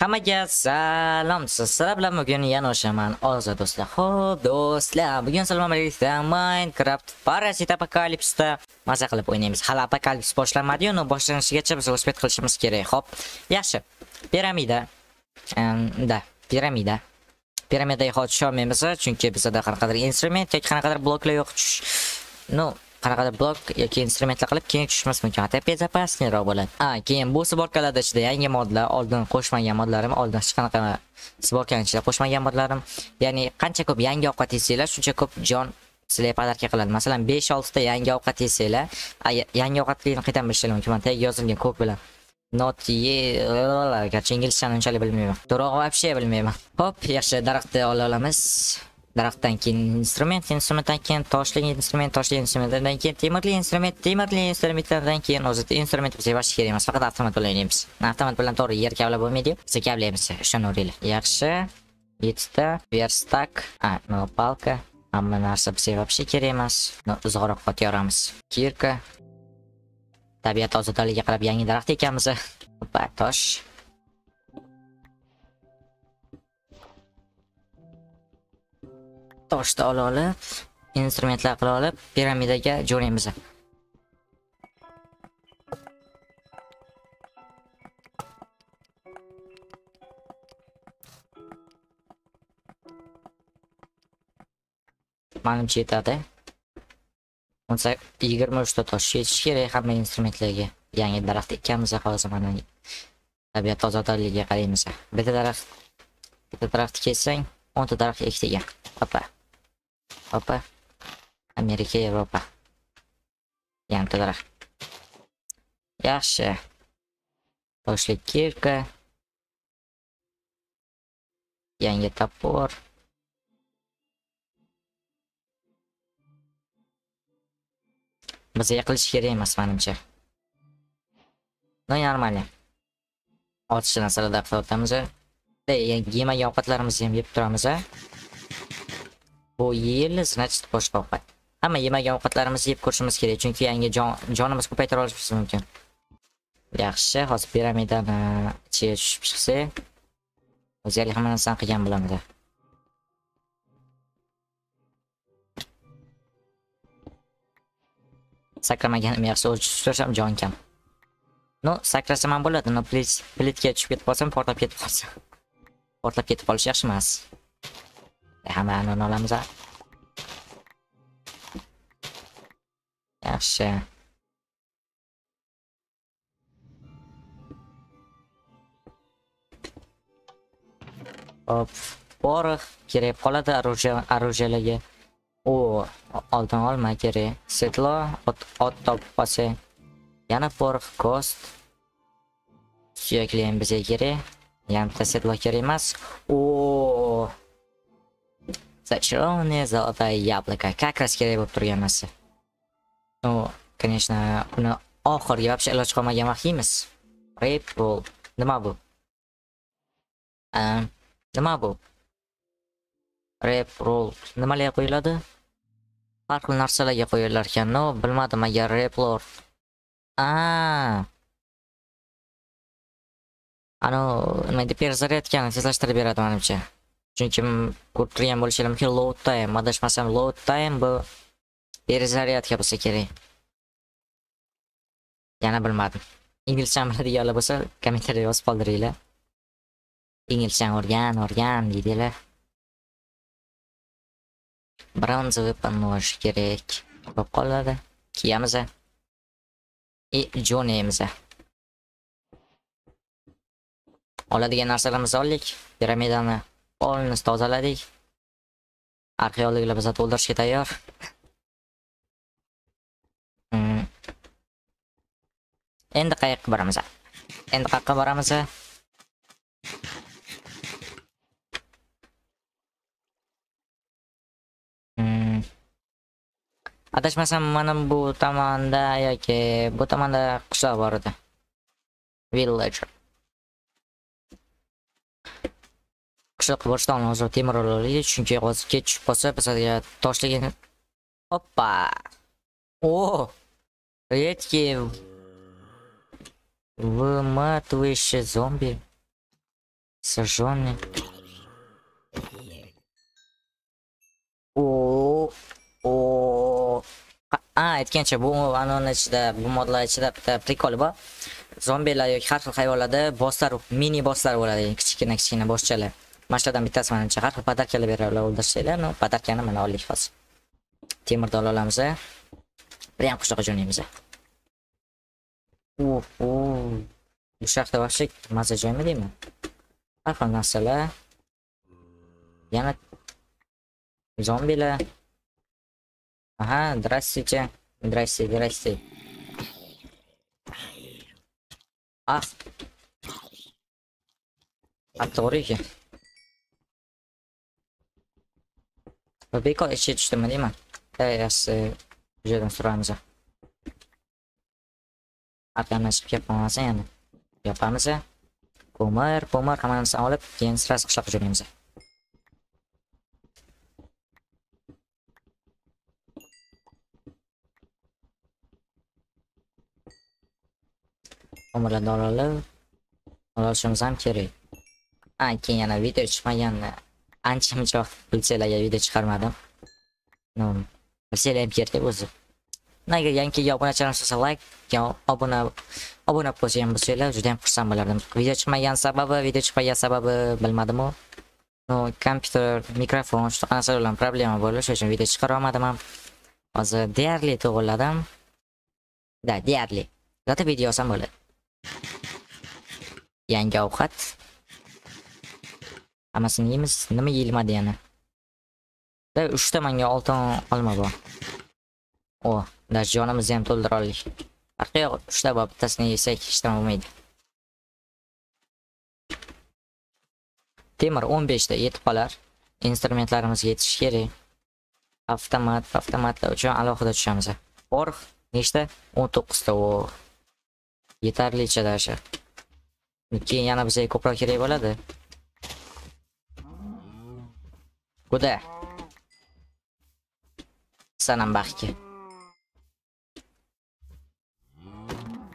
Hammaga salom. Sizlar bilan bugun yana o'shaman. Ozod do'stlar. Xo'p, do'stlar, bugun salom alaykum. Minecraft Parasite Apocalypse'da maza qilib o'ynaymiz. Hali apokalipsis boshlanmadi-yu, uni boshlanishigacha biz o'sbet qilishimiz kerak. Xo'p, yaxshi. Piramida. Da, piramida. Piramidaga hozir tusholmaymiz, chunki bizda qanaqadir instrument yoki qanaqadir bloklar yo'q. No, qanaqadir blok yoki instrumentlar qilib keyin tushishimiz mumkin. Hatto безопаснейroq bo'ladi. A keyin bu sborkalarda ichida yangi modlar oldin qo'shmagan modlarim oldin hech qanaqa sborkani ichida qo'shmagan modlarim. Ya'ni qancha ko'p yangi ovqat yesanglar shuncha ko'p jon sizlarga podarka qiladi. Masalan besh oltita yangi ovqat yesanglar yangi ovqatlikni qayerdan bilishinglar mumkin? Mana tagiga yozilgan ko'k bilan. Not ye garchi inglizchani unchalik bilmayman. To'g'ri вообще bilmayman. Ho'p yaxshi daraxtni ola olamiz. Daraxtdan keyin instrument instrumentdan keyin toshli instrument toshli instrumentdan keyin temirli instrument temirli instrumentlardan keyin o'zi instrument bizga boshqa kerak emas faqat avtomat bilan o'ynaymiz avtomat bilan to'g'ri yer kavlab bo'lmaydi biz kavlaymiz. Ishonaveringlar yaxshi. Yettita. Verstak a no palka. Hamma narsa bizga вообще kerak emas. Uzoqroq ot yoramiz. Kirka. Tabiat ozodaligiga qarab yangi daraxt ekanmiz tosh. Toshni ola olib instrumentlar qila olib piramidaga jo'naymiz. Manimcha yetadi. Yigirma uchta tosh yetishi kerak hamma instrumentlarga. Yangi daraxt ekkamiz hozir mana tabiat ozodaligiga qaraymiz. Bitta daraxt bitta daraxtni kessang o'nta daraxt ekdigan opa Apa? Amerika, Yevropa. Yarimtalar. Yaxshi. Toshlik kirka. Yangi topor. Bizga qilish kerak emas menimcha. No normalniy. Oltita narsalarda qilib o'tamiz. Yemak ovqatlarimizni ham yeb turamiz, a? Bu yil значит boshqa ovqat. Hamma yemagan ovqatlarimizni yeb ko'rishimiz kerak, chunki yangi jonimiz ko'paytira olishimiz mumkin. Yaxshi, hozir piramidani ichiga tushib chiqsak, o'zgarlik hamma narsani qilgan bo'lamiz. sakramaganim yaxshi o'z jon kam. ну sakrasam ham bo'ladi, но plitga tushib ketib qolsam, portlab ketib qolsam Portlab ketib qolish yaxshi emas. Hammani olamiz. Yaxshi. Hop, porox kerak qoladi оружияларga. O, oldin olma kerak. Setlo, ot topib qolsa. Yana porox, kost. Suyakli ham bizga kerak. Yarimta setlo kerak emas. O, Зачарованное золотое яблоко. Как раз kerak bo'lib turgan narsa. Ну, конечно, uni oxirgi вообще iloj qolmagan vaqt yeymiz. Ripple. Nima bu? A, nima bu? rep roll nimalarga qo'yiladi? Har xil narsalarga qo'yilar ekan. No, bilmadim agar replor. A. Ano, nima deb perzarayotganini tezlashtirib beradi menimcha. Chunki ko'rib turgan mumkin load time adashmasam load time bu перезарядка bo'lsa kerak yana bilmadim. Inglizcha biladiganlar bo'lsa kommentariyada yozib qoldiringlar. Inglizchani o'rgan o'rgan deydilar. Bronzовый понож kerak bo'lib qoladi. Kiyamiz и e, jo'naymiz oladigan narsalarimizni oldik. Piramidani Polimizni tozaladik. Arxeologlar bizni to'ldirishga tayyor. Hmm. Endi qayoqqa boramiz? Endi qayoqqa boramiz? Hmm. Adashmasam mana bu tomonda yoki bu tomonda qishloq bor edi. Villager. Qishloqqa borishdan hozir temir olaylik chunki hozir kech tushib qolsa bizga toshligini oppa o редкие выматывающие зомби Сожженный. O o a aytgancha bu anoni ichida bu modlar ichida bitta prikol bor. Zombilar yoki har xil hayvonlarda bosslar mini bosslar bo'ladi kichkina kichkina bosschalar mana bittasi manimcha har xil podarkalar beradilar o'ldirsanglar ну podarkani mana oldik hozir temirni ola olamiz прям qishloqqa jo'naymiz oho bu shaxta вообще maza joymi deyman har xil narsalar yana zombilar aha здравствуйте здрасте здрасте ah. ah A to'g'ri Va bekor ichga tushdimi deyman yaxshisi bu yerdan suramiz arkani chiqib kelib yana Yapamiz. ko'mir ko'mir hamma olib keyin sirasi qishloqqa jo'naymiz ko'mirlarni olib olishimiz ham kerak a keyin yana video chiqmaganini ancha muncha vaqt video chiqarmadim no ham kerak o'zi agar yangi kelgan obunachilarimiz bo'lsa like obuna obuna bo'lsangiz bo'lsanglar juda ham xursand bo'lardim video chiqmagan sababi video chiqmagan sababi bilmadimu no kompyuter mikrofon shunaqa narsalar bilan problema bo'ldi shuning uchun video chiqara olmadim ham hozir deyarli to'g'irladim да deyarli zато video olsam bo'ladi yangi ovqat hammasini yeymiz nima yeyilmadi yana. Da uchta manga oltin olma bor. O даже jonimizni ham to'ldira oldik farqi yo'q uchta bor bittasini yesak hech nima bo'lmaydi. Temir o'n beshta yetib qolar. Instrumentlarimiz yetishi kerak. Avtomat avtomatlar uchun alohida tushamiz. Porx nechta? 19 ta o yetarlicha даже keyin yana bizga ko'proq kerak bo'ladi. Куда sanam baxtga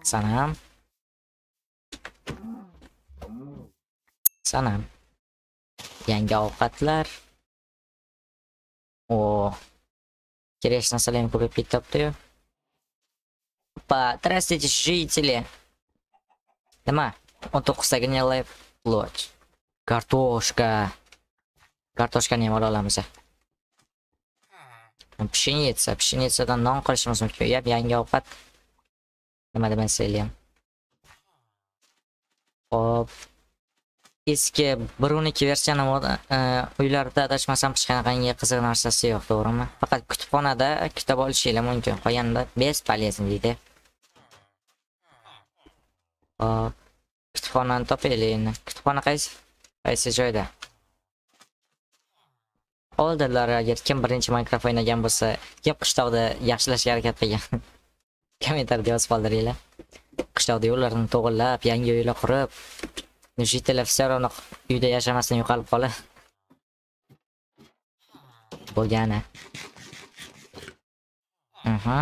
sanam sanam yangi ovqatlar o kerak narsalar ham ko'payib ketyaptiyu Опа, здравствуйте, жители. Nima? 19 gniloy плоть. Kartoshka. Kartoshkani ham ola olamiz. Pshenitsa, pshenitsadan non qilishimiz mumkin. Yap, yangi ovqat. Nima deb ham. Hop. Eski 1.12 versiyani e, uylarda adashmasam hech qanaqangi qiziq narsasi yo'q, to'g'rimi? Faqat kutubxonada kitob olishinglar mumkin. Qolganida bespolezный deydi. Hop. Kutubxonani topaylik endi. Kutubxona qaysi? Qaysi joyda? Oldinlari agar kim birinchi Minecraft o'ynagan bo'lsa, gap qishloqda yaxshilashga harakat qilgan. Kommentariyada yozib qoldiringlar. Qishloqda yo'llarni to'g'irlab, yangi uylar qurib, jitellar все равно uyda yashamasdan yo'qolib qoladi. Bo'lgani. Aha.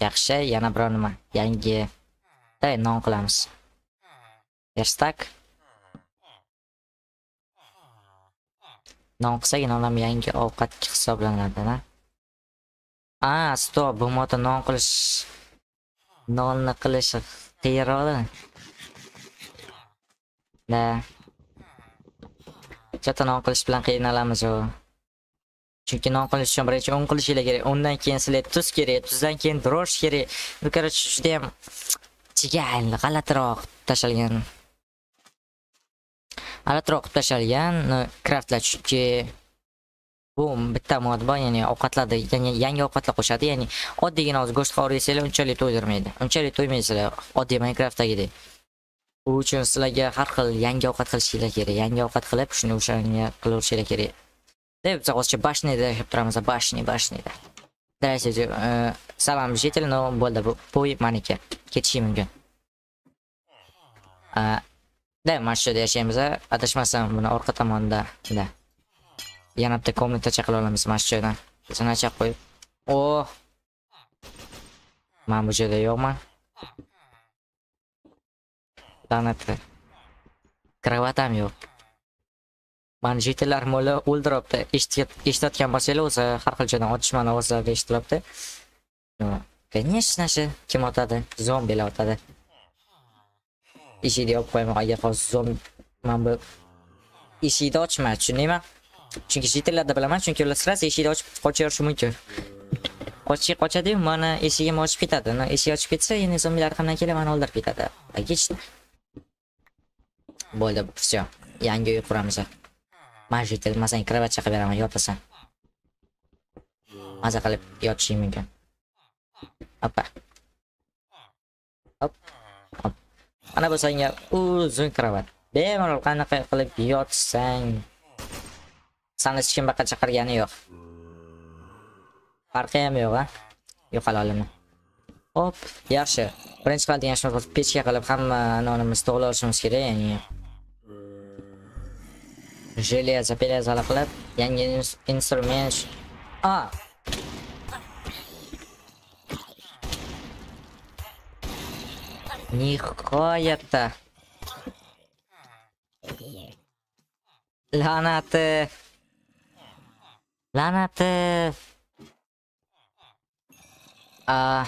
yaxshi yana biror nima yangi non qilamiz verstak non qilsagina non ham yangi ovqat hisoblanadi a stop bu moda non qilish nonni qilish qiyinroqda da. Katta non qilish bilan qiynalamiz u. Chunki non qilish uchun birinchi un qilishinglar kerak. Undan keyin sizlarga tuz kerak tuzdan keyin drosh kerak. Ну короче judayam chigal g'alatiroq tashalgan g'alatiroq qilib tashalgan craftlar chunki bu bitta mod bor ya'ni ovqatlarda yangi ovqatlar qo'shadi ya'ni oddiygina hozir go'sht qovurib yesanglar unchalik to'ydirmaydi. Unchalik to'ymaysizlar oddiy minecraftdagidek u uchun sizlarga har xil yangi ovqat qilishinglar kerak yangi ovqat qilib shuni o'shanga qilaverishinglar kerak deb hozircha bashnyada yashab turamiz bashni bashnida здравствуйте salom житель но bo'ldi bu to'y maniki ketishi mumkin. Da mana shu yerda yashaymiz adashmasam buni orqa tomonda yana bitta komnatacha qila olamiz mana shu joydan zinacha qo'yib. Oh! Man bu joyda yo'qman. La'natli. Kravatam yo'q. Mani jitellar mo'li o'ldiribdi. Eshitayotgan bo'lsanglar o'zi har xil joydan otishmani ovozlari eshitilyapti конечно же kim otadi? Zombilar otadi. Eshikni yopib qo'ymoq agar hozir zombi mana bu eshikni ochma tushundingmi? Chunki chet ellarda bilaman chunki ular sразу eshikni ochib qochaverishi mumkin. Qochishga qochadiyu mana eshigim ochib ketadi. Eshik ochib ketsa endi zombilar hamdan kelib mani o'ldirib ketadi. Логично bo'ldi все yangi uy quramiz mana shu yerda masalan kravat chaqib beraman yotasan. Maza qilib yotishing mumkin. Opa hop. Hop. Mana bu senga uzun kravat bemalol qanaqa qilib yotsang sani hech kim buyoqqa chaqirgani yo'q. Farqi ham yo'q a yo'qol olimi hop yaxshi. Birinchi qiladigan ishimiz pechka qilib hamma nonimizni to'g'irlab olishimiz kerak ya'ni. Железо железо qilib yangi instrument a nihoyatda la'nati la'nati a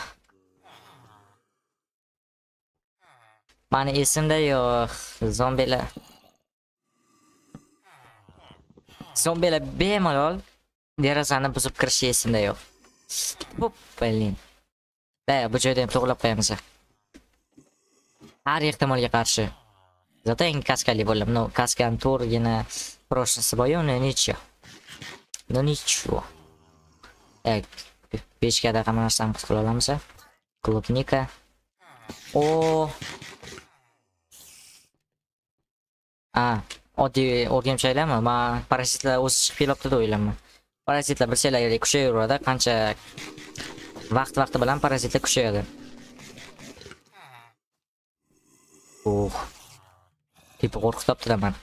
mani esimda yo'q zombilar zombilar bemalol derazani buzib kirishi esimda yo'q Hop, blin da bu joyda ham to'g'irlab qo'yamiz har ehtimolga qarshi. Zато yangi kaskali bo'ldi ну kaskani to'g'rigina прошлыйsi bor ну ничего ну ничего так pechkada e, hamma narsani qilib qila olamiz клубника o a oddiy o'rgamchaklarmi man parazitlar o'zi chiqib kelyapti deb o'ylayman parazitlar bilsanglar kuchayveradi qancha vaqt vaqti bilan parazitlar kuchayadi. Uh tipi qo'rqityaptilar mani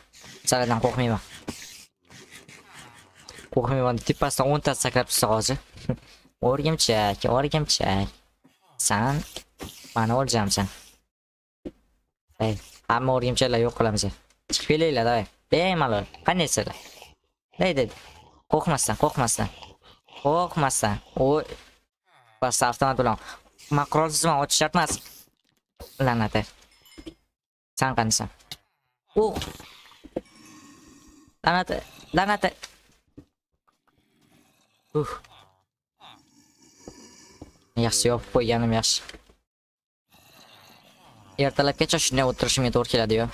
saradan qo'rqmayman qo'rqmayman tepasidan o'ntasi sakrab tushsa hozir o'rgimchak o'rgimchak san? Mani o'ljamisan ey hamma o'rgimchaklar yo'q qilamiz chiqib kelinglar давай bemalol qandaysizlar deydi qo'rqmasdan qo'rqmasdan qo'rqmasdan u pastda avtomat bilan man qurolsizman otish shart emas la'nati san qandasan uh la'nati la'nati uh yaxshi yopib qo'yganim yaxshi ertalabgacha shunday o'tirishimga to'g'ri keladiyu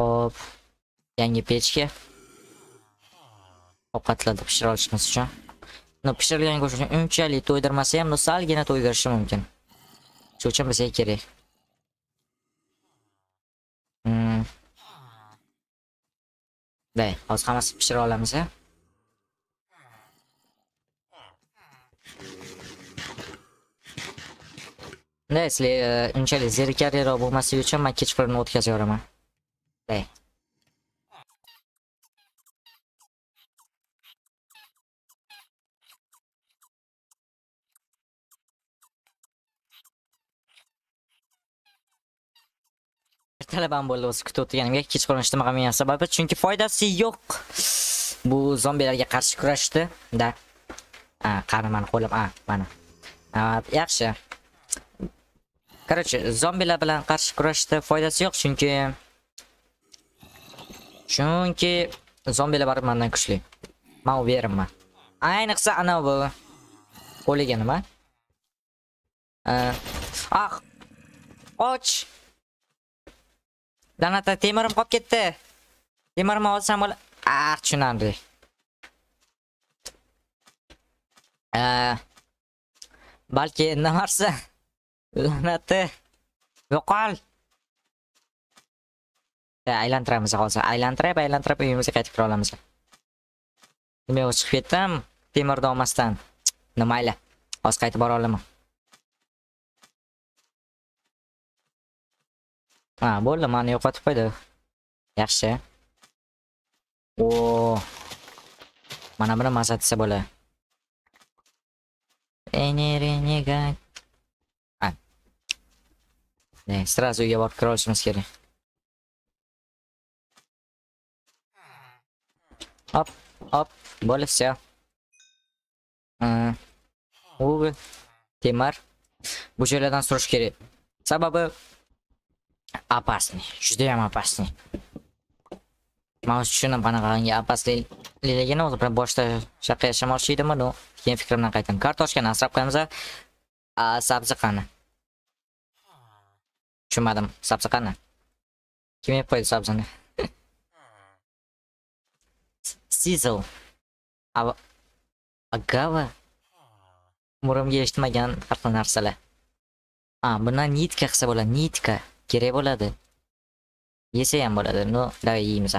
hop yangi pechka ovqatlarni pishira olishimiz uchun no pishirilgan go'sht unchalik to'ydirmasa ham no salgina to'ydirishi mumkin shuning uchun bizga kerak hmm. day hozir hammasini pishira olamiz a bunday sizlar unchalik zerikarliroq bo'lmasligi uchun man kechqurun yoraman. day talabam bo'ldi o'zi kutib o'tirganimga kechqurun ishlamagan meni sababi chunki foydasi yo'q. Bu zombilarga qarshi kurashdi da. Qani mani qo'lim a mana. Yaxshi. Короче zombilar bilan qarshi kurashdi foydasi yo'q chunki chunki zombilar baribir mendan kuchli. Man uверенman ayniqsa ana bu qo'liga nima ah och! Lanata temirim qolib ketdi. Temirimni olsam bo'l. Ah, tushunarli. balki narsa lanati yo'qol. aylantiramiz hozir. Aylantirib, aylantirib uyimizga qaytib kira olamiz. Nima o'chib chiqib ketdim temirni olmasdan. Mayli. Hozir qaytib bora olaman. Ha, bo'ldi, meni yo'qotib qo'ydi. Yaxshi. O. Mana buni maza desa bo'ladi. Eni renegade. Ne, sразу uyga borib kira olishimiz kerak. Hop, hop, bo'ldi, всё. U temir bu joylardan surish kerak. Sababi опасный, juda ham опасный. Men tushunib qanaqangi opasliligini o'zi bilan boshda shaqa yashamoqchi edimmi, no, keyin fikrimdan qaytdim. Kartoshkani asrab qo'yamiz. Sabzi qani? Tushunmadim, sabzi qani? Kim yeb qo'ydi sabzini? Sizzle. Agava. Umrimga eshitmagan har xil narsalar. A, bundan nitka qilsa bo'ladi, nitka. Kerak bo'ladi. Yesa ham bo'ladi. No, давай yeymiz.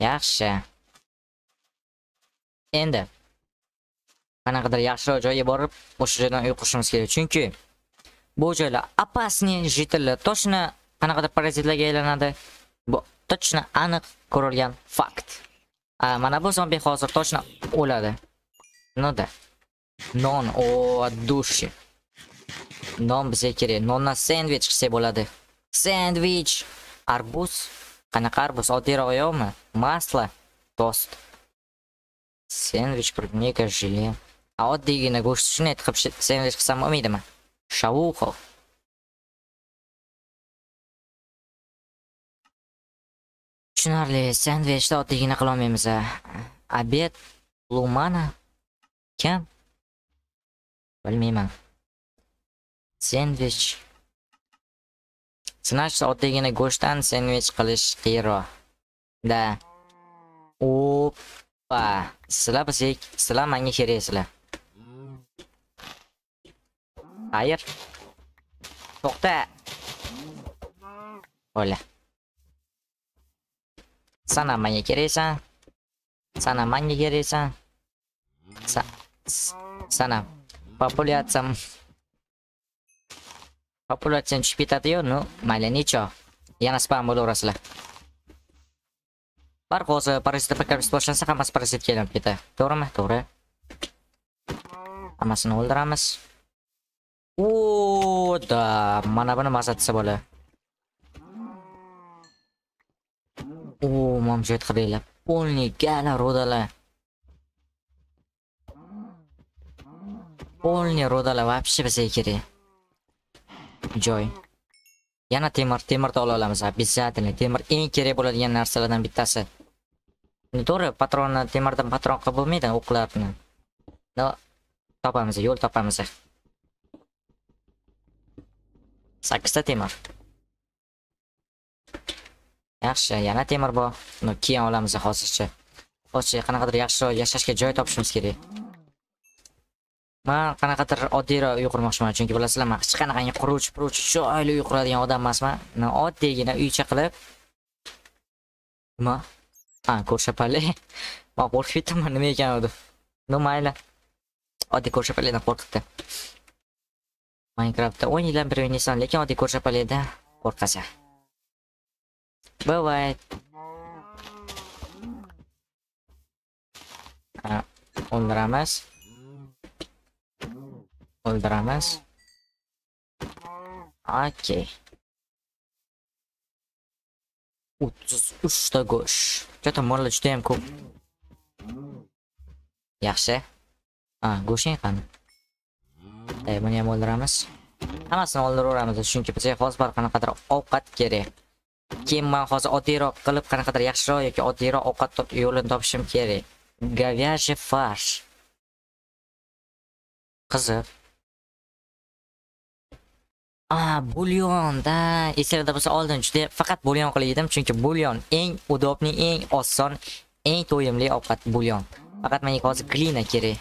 Yaxshi. Endi qanaqadir yaxshiroq joyga borib, o'sha joydan uy qurishimiz kerak. Chunki bu joylar опасный, жители точно qanaqadir parazitlarga aylanadi. Bu точно aniq ko'rilgan fakt. Mana bu zombi hozir точно o'ladi. Noda. Non, o, души Non bizga kerak. Nondan sendvich qilsak bo'ladi. Sendvich. Arbuz. Qanaqa arbuz? Oddiyroq yo'qmi? Maslo, tost. Sendvich, клубника, желе. A oddiygina go'sht shuni qilib sendvich qilsam bo'lmaydimi? Shauxo. Tushunarli, sendvichni oddiygina qila olmaymiz. Obed Lumana kim? Bilmayman. Sendvich. sinash oddiygina go'shtdan sendvich qilish qiyinroq. Da. Oppa. Sizlar bizga, sizlar menga keraksizlar. Hayır. To'xta. Ola. Sana menga keraksan. Sana menga keraksan. Sa sana populyatsiyam populyatsiyam tushib ketadi-yu, ну, mayli, necho. Yana spam bo'laverasizlar. Bir hozir parazit pakabis boshlansa hammasi parazitga aylanib ketadi. To'g'rimi? To'g'ri. Hammasini o'ldiramiz. O da mana buni maza bola. bo'ladi. O, momjet qilinglar. Полный gala rodala. Полный rodala вообще bizga kerak. Joy. Yana temir, temirni ola olamiz. Обязательно. Temir eng kerak bo'ladigan narsalardan bittasi. To'g'ri, patronni temirdan patron qilib bo'lmaydi, o'qlarni. No, topamiz, yo'l topamiz. 8 ta temir. Yaxshi, yana temir bor. Uni keyin olamiz hozircha. Hozircha qanaqadir yaxshiroq yashashga joy topishimiz kerak. Man qanaqadir oddiyroq uy qurmoqchiman, chunki bilasizlar, men hech qanaqangi quruvchi, quruvchi chiroyli uy quradigan odam emasman. Oddiygina uycha qilib nima? Ha, ko'rshapali. man qo'rqib ketdimman nima ekan u? No mayli. Oddiy ko'rshapalidan qo'rqibdi. Minecraftda 10 yildan beri o'ynaysan, lekin oddiy ko'rshapalida qo'rqasan. Бывает. O'ldiramiz. O'ldiramiz. Okey. 33 ta go'sht. Katta mollar juda ham ko'p. Yaxshi. Ha, go'shting qani? Ey, buni ham o'ldiramiz. Hammasini o'ldiraveramiz, chunki bizga hozir bir qanaqadir ovqat kerak. Keyin men hozir oddiyroq qilib qanaqadir yaxshiroq yoki oddiyroq ovqat yo'lini topishim kerak. Говяжий farsh. Qiziq. A bulyon da Esingizda bo'lsa oldin juda faqat bulyon qilib yedim chunki bulyon eng удобный eng oson, eng to'yimli ovqat bulyon. Faqat menga hozir glina kerak.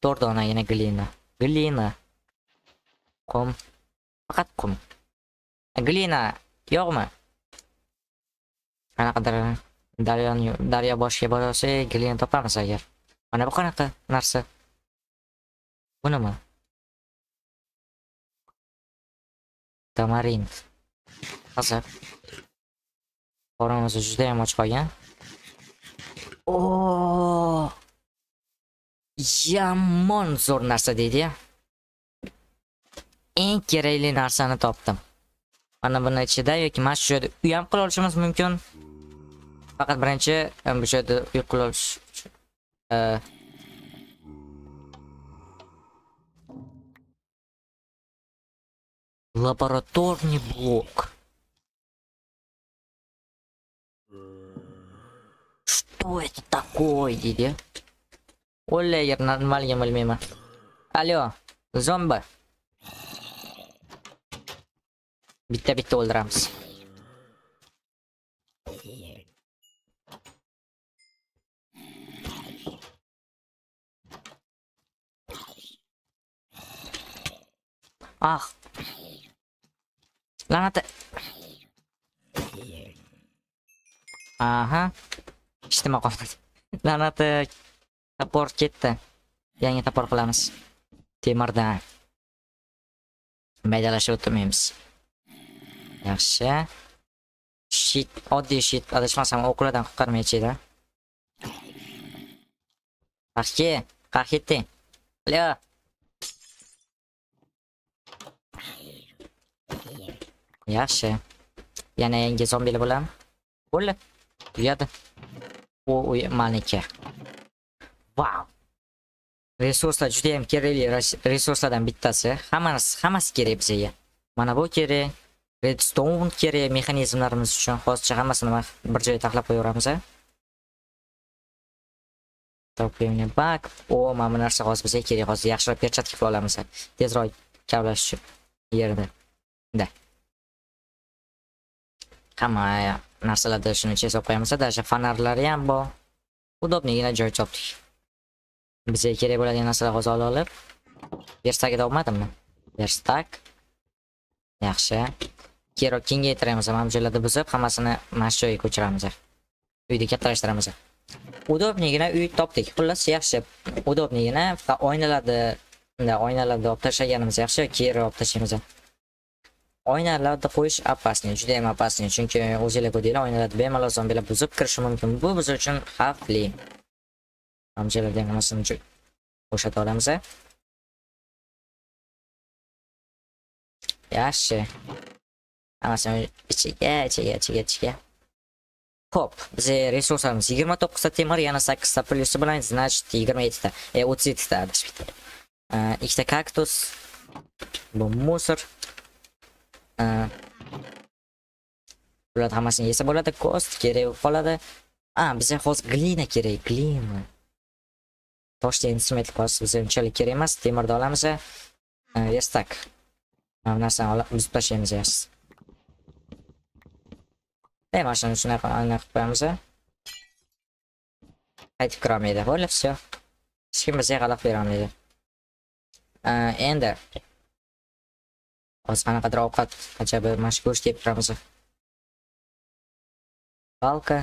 to'rt donagina glina. Glina. Qum. Faqat qum. Glina yo'qmi? Qanaqadir daryoni daryo boshiga borsak, glina topamiz agar. Mana bu qanaqa narsa? Bu nima? Tamarin. Qiziq. Qoramiz juda ham och qolgan. Oo! Yomon zo'r narsa deydi-ya. eng kerakli narsani topdim mana buni ichida yoki mana shu joyda uy ham qila olishimiz mumkin faqat birinchi bu joyda uy qila olish uchun, e, лабораторный блок. Что это такое? Deydi o'ylayapti nimaligini bilmayman alyo zombi bitta bitta o'ldiramiz ah la'nati aha ishtima qolmadi la'nati topor ketdi yangi topor qilamiz temirdan maydalashib o'tirmaymiz yaxshi shit oddiy shit adashmasam o'quladan qutqarmay ichida qaqki qaq ketding Alo. Yaxshi yana yangi zombilar bo'ladimi bo'ldi tugadi u uy maniki vau resurslar juda ham kerakli resurslardan bittasi hammasi hammasi kerak bizga mana bu kerak redstone kerak mexanizmlarimiz uchun hozircha hammasini bir joyga taxlab qo'yaveramiz a bak o mana bu narsa hozir bizga kerak hozir yaxshiroq перчатка qilib olamiz tezroq kavlash uchun yerda da hamma narsalarda shuni ichiga solib qo'yamiz даже fonarlari ham bor udobnigina joy topdik bizga kerak bo'ladigan narsalar hozir olib olib. Verstagida olmadimmi? Verstak yaxshi. Kerak kengaytiramiz mana bu joylarni buzib hammasini mana shu joyga ko'chiramiz. Uyni kattalashtiramiz. Удобныйgina uy topdik. Xullas yaxshi. Udobnigina faqat oynalarni bunday oynalarni olib tashlaganimiz yaxshi. Keyinroq olib tashlaymiz oynalarda qo'yish опасный juda ham опасный chunki o'zinglar ko'rdinglar oynalarni bemalol zombilar buzib kirishi mumkin bu biz uchun xavfli amchalarda hammasini joy- olamiz yaxshi hammasini ichiga ichiga ichiga ichiga ho'p bizga resurslarimiz yigirma to'qqizta temir yana sakkizta plyusi bilan значит yigirma yettita e o'ttiz yettita ikkita kaktus. Bu musor. Ular hammasini yesa bo'ladi kost kerak bo'lib qoladi a bizga hozir glina kerak glina. Toshda instrument hozir bizga unchalik kerak emas temirni olamiz. A, mana bu narsani olib buzib tashlaymiz yaxshisi e mana shuni shunaqa anaqa qilib qo'yamiz qaytib kirolmaydi bo'ldi все hech kim bizga g'alab berolmaydi. Endi hozir qanaqadir ovqat ajabi mana shu go'sht yeb turamiz balka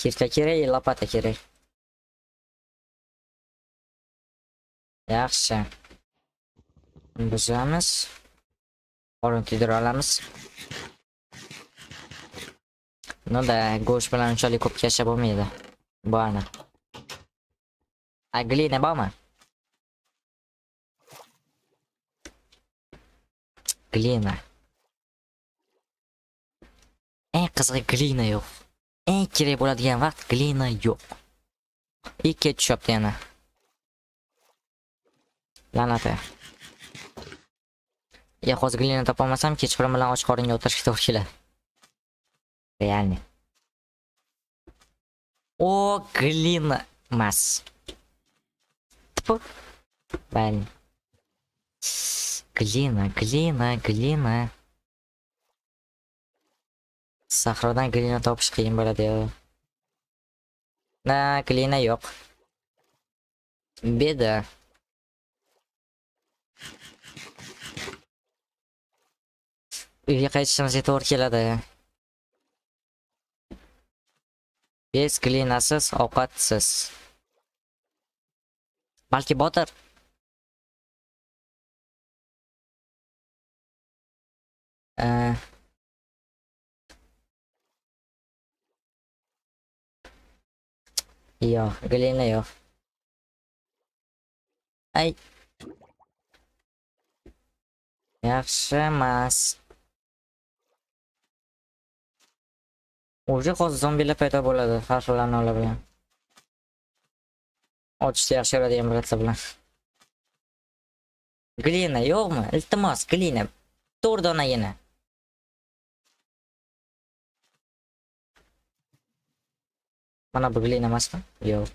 kirka kerak lopata kerak yaxshi buzamiz qorin to'ydira olamiz ну go'sht bilan unchalik ko'p yashab bo'lmaydi bu aniq a glina bormi глина. eng qizig'i glina yo'q eng kerak bo'ladigan vaqt glina yo'q ikki ketishyapti yana la'nati ya hozir glina topolmasam kechqurun bilan och qoringa o'tirishga to'g'ri keladi реально. O glina emas Tfu. Блин. Глина, глина, glina. Sahrodan glina topish qiyin bo'ladi. Na, glina yo'q. Beda. Uyga qaytishimizga to'g'ri keladi. Bez glinasiz, ovqatsiz. Balki botir. Э, Yo'q, glina yo'q. Ay. Yaxshi emas. Уже hozir zombilar paydo bo'ladi, har xillarni olib bilan. Ochishni yaxshi ko'radigan bratlar bilan. Glina yo'qmi? Iltimos, glina. To'rt donagina. Mana bu emasmi? Yo'q.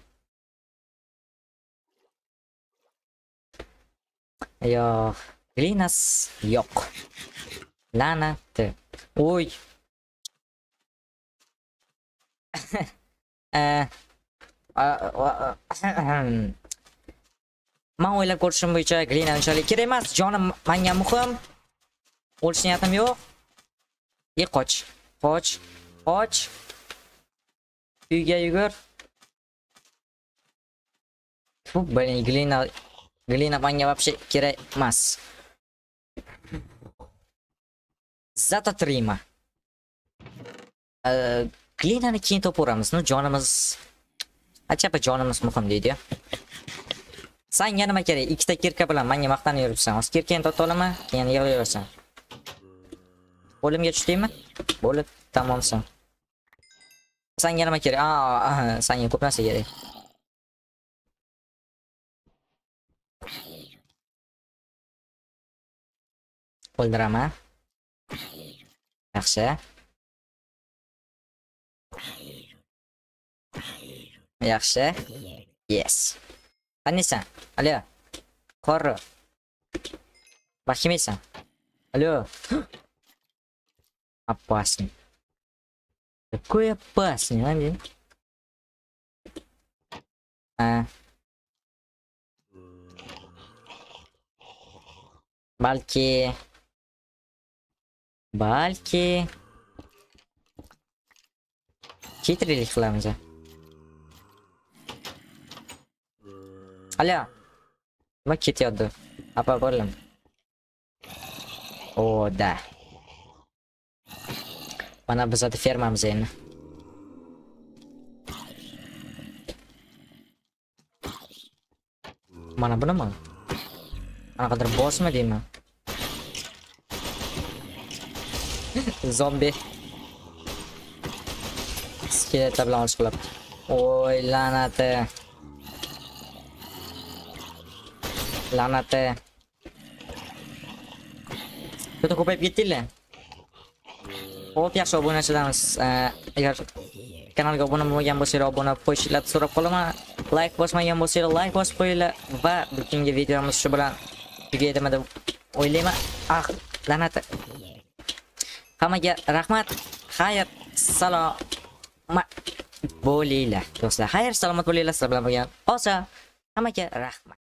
Yo'q. Glinas yo'q. La'nati. Oy. Eh, Man o'ylab ko'rishim bo'yicha glina unchalik kerak emas. Jonim menga muhim. O'lish niyatim yo'q. Ye qoch. Qoch. Qoch. Uyga yugur. Fu, блин, glina glina menga вообще kerak emas. Zata trima. Eh, Glinani keyin topaveramiz. Nu jonimiz Achapa jonimiz muhim deydi-ya. Senga nima kerak? Ikkita kirka bilan menga maqtanib yuribsan. Hozir kirkani tota olaman, keyin yig'layversan. Qo'limga tushdingmi? Bo'lib, tamomsan. Senga nima kerak? Aa, senga ko'p narsa kerak. O'ldiraman. Yaxshi. Yaxshi. Yes. Qaniysan? Alo. Qori. Bakmaysan? Alo. Опасный. Какой опасный, а, блин? А. Balki balki cheatrelik qilamiz. Alo. Nima ketyapti? Apa bo'lim. O, da. Mana bizada fermamiz endi. Mana bu nima? Anaqadir bossmi deyman? Zombi. Skeletlar bilan olish qilib. Voy, la'nati. La'nati. Juda ko'payib ketdinglar. Xo'p, yaxshi obunachilarimiz, eh, agar kanalga obuna bo'lmagan bo'lsanglar obuna bo'lishinglarni so'rab qolaman. Like bosmagan bo'lsanglar like bosib qo'yinglar va bugungi videomiz shu bilan tugaydimi deb o'ylayman. Ah, la'nati. Hammaga rahmat. Xayr, salomat bo'linglar. Do'stlar, xayr, salomat bo'linglar. Sizlar bilan bo'lgan Osa. Hammaga rahmat.